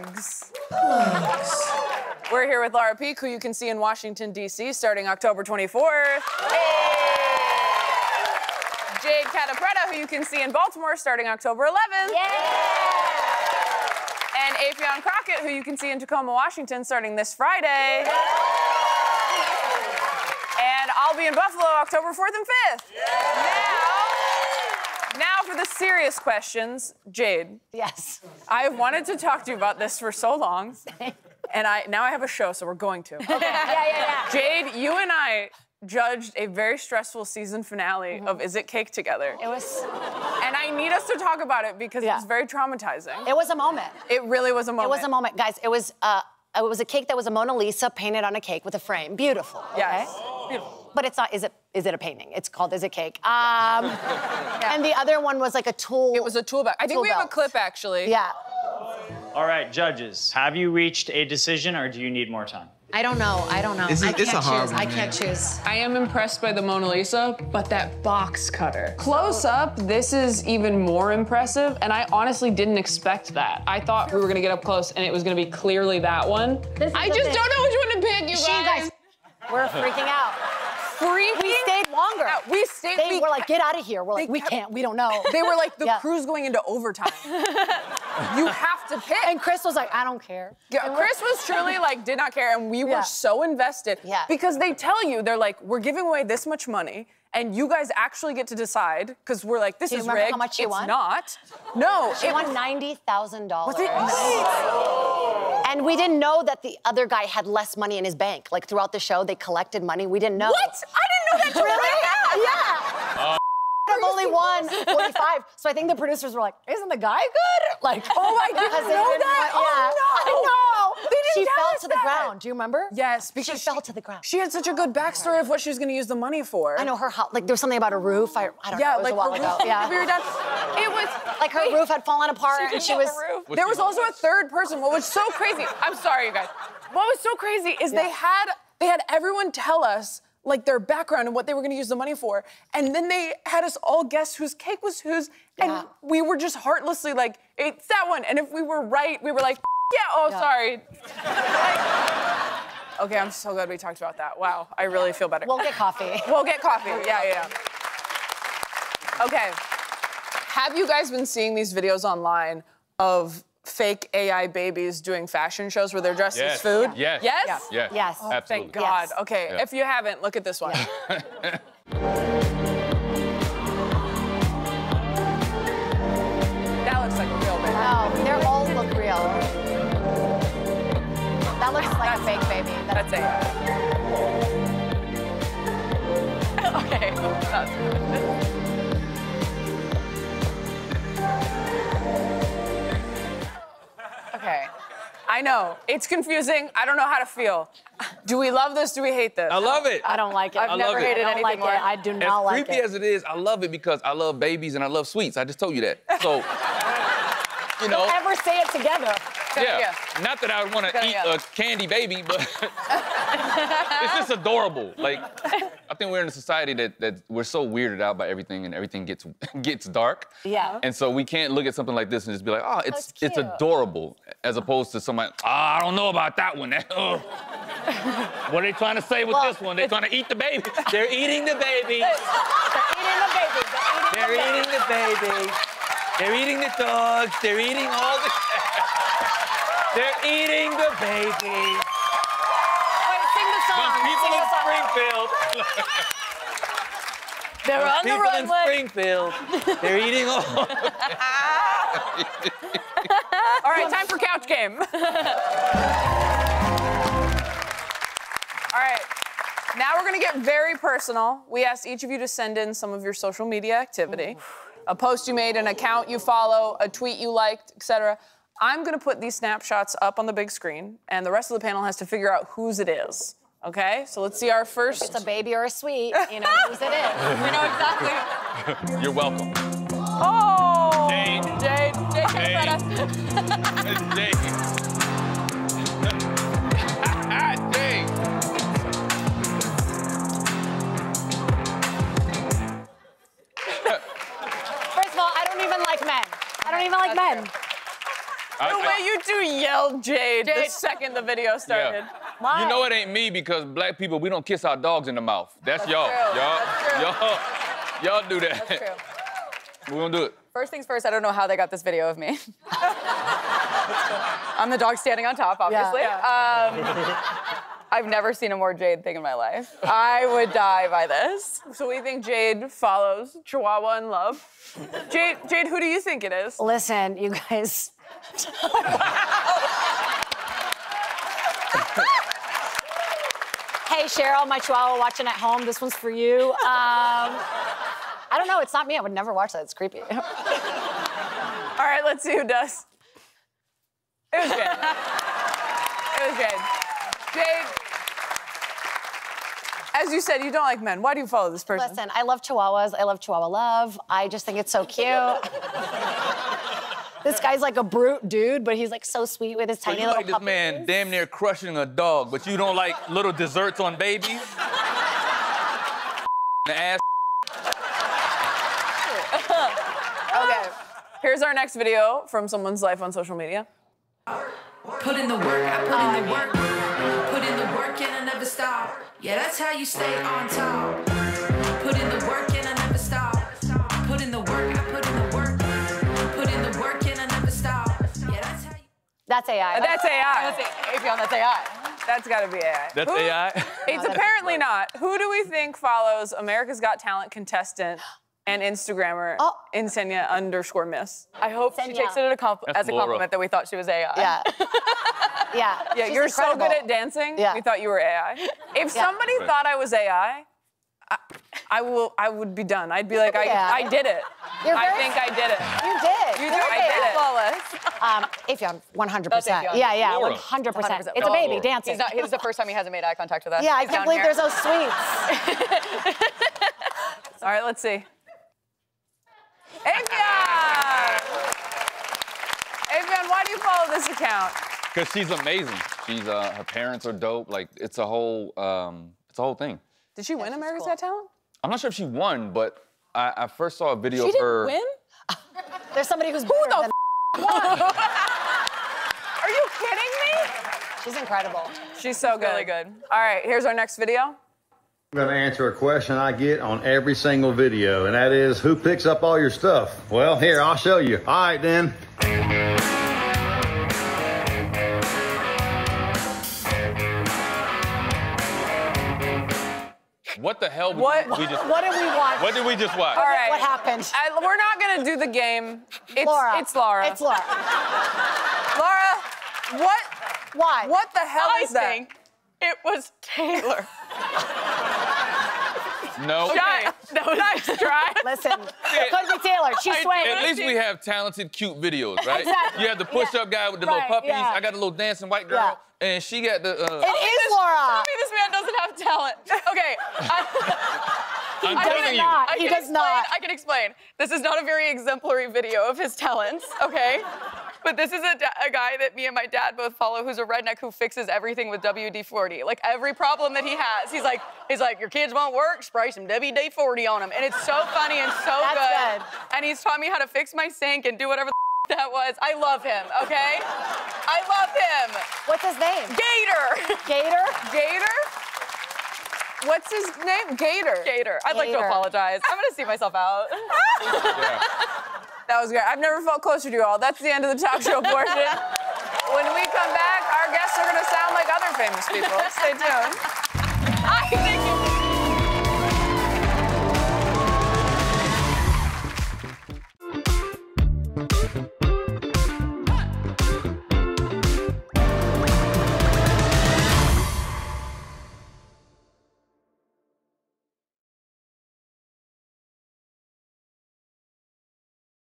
plugs. We're here with Laura Peek, who you can see in Washington, D.C. starting October 24th. Jade Catta-Preta, who you can see in Baltimore starting October 11th. And Affion Crockett, who you can see in Tacoma, Washington starting this Friday. And I'll be in Buffalo October 4th and 5th. Now, for the serious questions. Jade, Yes. I have wanted to talk to you about this for so long. And I now I have a show, so we're going to. Yeah, yeah, yeah. Jade, you and I judged a very stressful season finale of Is It Cake together. It was And I need us to talk about it because Yeah. it was very traumatizing. it was a moment. It really was a moment. It was a moment, guys. It was uh it was a cake that was a Mona Lisa painted on a cake with a frame. Beautiful. Okay? Yes. Beautiful. But it's not is it is it a painting? It's called Is It Cake? Um and the other one was like a tool. It was a tool belt. I think Tool we have a clip actually. Yeah. All right, judges, have you reached a decision or do you need more time? I don't know. I don't know. This is- I it's can't a hard choose. one, I can't choose. I am impressed by the Mona Lisa, but that box cutter. Close up, this is even more impressive, and I honestly didn't expect that. I thought we were gonna get up close and it was gonna be clearly that one. I just thing. don't know which one to pick, you She guys. guys, we're freaking out. Freaking We stayed longer. out. We stayed. They we were like, get out of here. We're like, we kept- can't, we don't know. They were like, the Yeah. crew's going into overtime. you have to pick. And Chris was like, I don't care. Yeah, Chris was truly like did not care, and we were Yeah. so invested. Yeah. Because they tell you they're like, we're giving away this much money, and you guys actually get to decide. Because we're like, this is rigged. how much she it's won? not. No, She it won ninety thousand dollars. Was it? And we didn't know that the other guy had less money in his bank. Like throughout the show, they collected money. We didn't know. What? I didn't know that now. Yeah. Uh, I'm only won 45. So I think the producers were like, isn't the guy good? Like, Oh, I didn't know that. Oh, yeah. no. I know. They didn't she fell to the that. ground. Do you remember? Yes, because she fell to the ground. She had such a good backstory of what she was going to use the money for. I know her house. Like there was something about a roof. I, I don't Yeah, know. It was like a while her ago. roof- Yeah. We were done. It was Like her wait, roof had fallen apart, and she was. the roof. There was also a third person. What was so crazy? I'm sorry, you guys. What was so crazy is they had they had everyone tell us like their background and what they were going to use the money for, and then they had us all guess whose cake was whose, and we were just heartlessly like, it's that one. And if we were right, we were like, yeah, oh, Yeah. sorry. Like- okay, I'm so glad we talked about that. Wow, I really feel better. We'll get coffee. We'll get coffee. Yeah, yeah, yeah. Okay. Have you guys been seeing these videos online of fake AI babies doing fashion shows where they're dressed as Yes. food? Yes. Yes? Yes. Yes. Oh, Absolutely. Thank God. Yes. Okay, Yeah. if you haven't, look at this one. that looks like a real baby. No, they all look real. That looks like a fake baby. That's it. okay. That's okay. I know. It's confusing. I don't know how to feel. Do we love this? Do we hate this? I love it. I don't like it. I've I never love it. hated I don't anything like more. it. I do As like creepy it. as it is, I love it because I love babies and I love sweets. I just told you that. So, you know, Ever say it together? Yeah. Not that I would want to eat idea. a candy baby, but it's just adorable. Like, I think we're in a society that, that we're so weirded out by everything and everything gets gets dark. Yeah. And so we can't look at something like this and just be like, oh, it's it's adorable, as opposed to somebody, ah, I don't know about that one. What are they trying to say with Well, this one? They're trying to eat the baby. They're eating the baby. They're Eating the baby. They're eating the baby. They're eating the dogs. They're eating all the. They're eating the baby. Wait, sing the song. Those people Sing in the. Springfield. They're on the People in. Springfield. They're eating all. All right, time for couch game. All right. Now we're gonna get very personal. We asked each of you to send in some of your social media activity. A post you made, an account you follow, a tweet you liked, etc. I'm gonna put these snapshots up on the big screen, and the rest of the panel has to figure out whose it is. Okay? So let's see our first. It's a baby or a sweet. You know whose it is. we know exactly. You're welcome. Oh! Jade. Jade. Jade. Jade. Jade. Jade. Jade. First of all, I don't even like men. I don't even like men. I- The I- way you two yelled Jade, the second the video started. Why? You know it ain't me because black people we don't kiss our dogs in the mouth. That's, y'all. true. Y'all, That's true. y'all, y'all do that. True. we gonna do it. First things first, I don't know how they got this video of me. I'm the dog standing on top, obviously. Um, I've never seen a more Jade thing in my life. I would die by this. So we think Jade follows Chihuahua in love. Jade, Jade, who do you think it is? Listen, you guys. Hey, Cheryl, my chihuahua watching at home. This one's for you. Um, I don't know. It's not me. I would never watch that. It's creepy. All right, let's see who does. It was good. it was good. Jade, as you said, you don't like men. Why do you follow this person? Listen, I love chihuahuas. I love chihuahua love. I just think it's so cute. This guy's like a brute dude, but he's like so sweet with his So tiny you little like this puppies. man damn near crushing a dog, but you don't like little desserts on babies? the ass. Okay. Here's our next video from someone's life on social media. Put in the work, I put in the work. Put in the work and I never stop. Yeah, that's how you stay on top. Put in the work That's AI. Uh, that's AI. If you're that's AI. That's got to be AI. That's Who- AI. It's apparently not. Who do we think follows America's Got Talent contestant and Instagrammer Oh. Insenia underscore Miss? I hope she takes it as a, compl- as a Laura. compliment that we thought she was AI. Yeah. yeah. Yeah, She's you're so good at dancing. Yeah. We thought you were AI. If Yeah. somebody Right. thought I was AI, I, I will. I would be done. I'd be like, I, I did it. You're I very- think I did it. You did. You You're did. I did it. Flawless. Um, Affion, 100%. Yeah, yeah, 100%. 100%. It's a baby Laura. dancing. He's not, this is the first time he hasn't made eye contact with us. yeah, I can't believe here. there's those sweets. All right, let's see. Affion! Affion, why do you follow this account? Because she's amazing. She's uh, her parents are dope. Like it's a whole, um, it's a whole thing. Did she win she's America's cool. Got Talent? I'm not sure if she won, but I, I first saw a video She of didn't her. win? There's somebody who's better the than Are you kidding me? She's incredible. She's so good. really good. All right, here's our next video. I'm going to answer a question I get on every single video, and that is who picks up all your stuff? Well, here, I'll show you. All right, then. What the hell? What- We just, What did we watch? what did we just watch? All right. What happened? I, we're not gonna do the game. It's Laura. It's Laura. It's Laura. Laura, what? Why? What the hell I is that? I think it was Taylor. No. Shut- That was nice try. Listen, could be Taylor. She's swaying. At least we have talented, cute videos, right? Exactly. You have the push-up guy with the Right, little puppies. yeah. I got the little dancing white girl, and she got the. Uh, It is Laura. Maybe this man doesn't have talent. Okay. I, I'm I telling can not. I He does explain, not. I can explain. This is not a very exemplary video of his talents, okay? But this is a, a guy that me and my dad both follow who's a redneck who fixes everything with WD-40. Like every problem that he has, he's like, he's like, your kids won't work, spray some WD-40 on them. And it's so funny and so That's good. good. And he's taught me how to fix my sink and do whatever the that was. I love him, okay? I love him. What's his name? Gator. Gator? Gator? What's his name? Gator. Gator. I'd like to apologize. I'm gonna see myself out. Yeah. That was great. I've never felt closer to you all. That's the end of the talk show portion. when we come back, our guests are gonna sound like other famous people. Stay tuned. I think